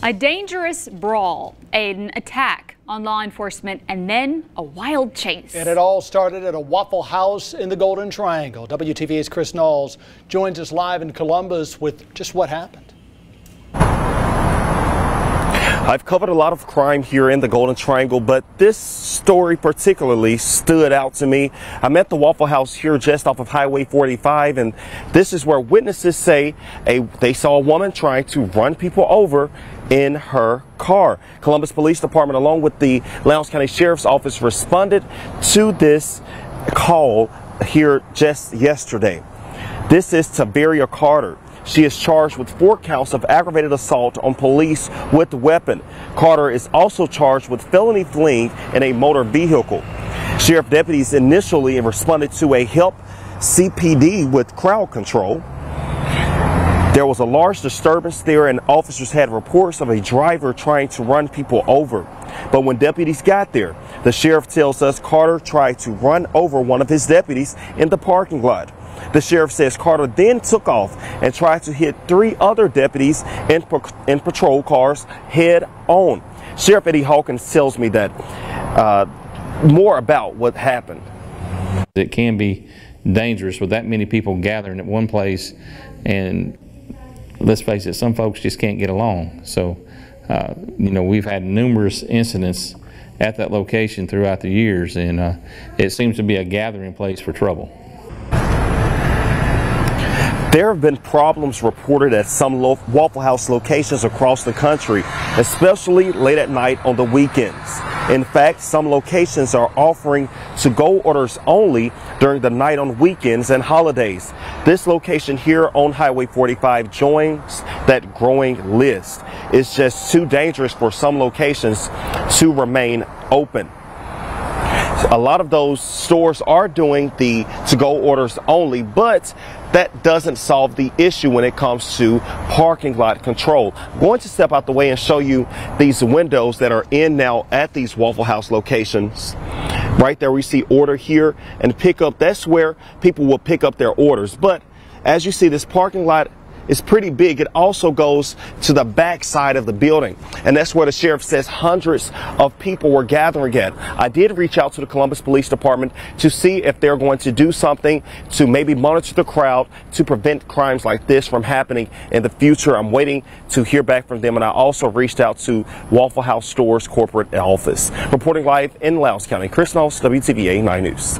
A dangerous brawl, an attack on law enforcement, and then a wild chase. And it all started at a Waffle House in the Golden Triangle. WTVA's Chris Knowles joins us live in Columbus with just what happened. I've covered a lot of crime here in the Golden Triangle, but this story particularly stood out to me. I'm at the Waffle House here just off of Highway 45, and this is where witnesses say a, they saw a woman trying to run people over in her car. Columbus Police Department, along with the Lowndes County Sheriff's Office, responded to this call here just yesterday. This is Tavaria Carter. She is charged with four counts of aggravated assault on police with weapon. Carter is also charged with felony fleeing in a motor vehicle. Sheriff deputies initially responded to a help CPD with crowd control. There was a large disturbance there and officers had reports of a driver trying to run people over. But when deputies got there, the sheriff tells us Carter tried to run over one of his deputies in the parking lot. The sheriff says Carter then took off and tried to hit three other deputies in, in patrol cars head on. Sheriff Eddie Hawkins tells me that uh, more about what happened. It can be dangerous with that many people gathering at one place and let's face it, some folks just can't get along. So, uh, you know, we've had numerous incidents at that location throughout the years and uh, it seems to be a gathering place for trouble. There have been problems reported at some Waffle House locations across the country, especially late at night on the weekends. In fact, some locations are offering to-go orders only during the night on weekends and holidays. This location here on Highway 45 joins that growing list. It's just too dangerous for some locations to remain open. A lot of those stores are doing the to-go orders only, but that doesn't solve the issue when it comes to parking lot control. I'm going to step out the way and show you these windows that are in now at these Waffle House locations. Right there we see order here and pick up. That's where people will pick up their orders. But as you see, this parking lot is pretty big. It also goes to the back side of the building. And that's where the sheriff says hundreds of people were gathering at. I did reach out to the Columbus Police Department to see if they're going to do something to maybe monitor the crowd to prevent crimes like this from happening in the future. I'm waiting to hear back from them. And I also reached out to Waffle House Stores corporate office. Reporting live in Lowndes County, Chris Knowles, WTVA 9 News.